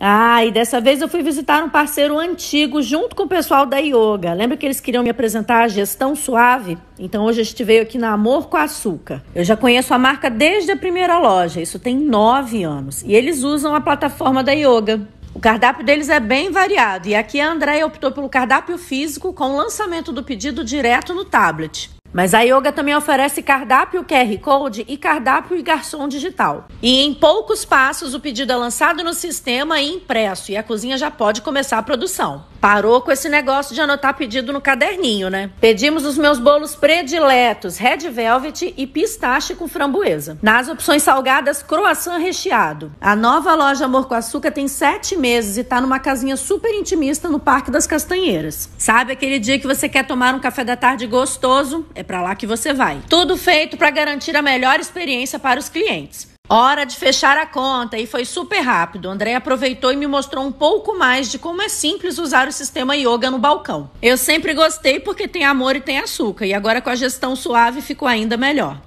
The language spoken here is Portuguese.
Ah, e dessa vez eu fui visitar um parceiro antigo junto com o pessoal da Yoga. Lembra que eles queriam me apresentar a gestão suave? Então hoje a gente veio aqui na Amor com Açúcar. Eu já conheço a marca desde a primeira loja, isso tem nove anos. E eles usam a plataforma da Yoga. O cardápio deles é bem variado e aqui a Andréia optou pelo cardápio físico com o lançamento do pedido direto no tablet. Mas a Yoga também oferece cardápio QR Code e cardápio e garçom digital. E em poucos passos o pedido é lançado no sistema e impresso e a cozinha já pode começar a produção. Parou com esse negócio de anotar pedido no caderninho, né? Pedimos os meus bolos prediletos, red velvet e pistache com framboesa. Nas opções salgadas, croissant recheado. A nova loja Amor com Açúcar tem sete meses e tá numa casinha super intimista no Parque das Castanheiras. Sabe aquele dia que você quer tomar um café da tarde gostoso? É para lá que você vai. Tudo feito para garantir a melhor experiência para os clientes. Hora de fechar a conta e foi super rápido. André aproveitou e me mostrou um pouco mais de como é simples usar o sistema yoga no balcão. Eu sempre gostei porque tem amor e tem açúcar, e agora com a gestão suave ficou ainda melhor.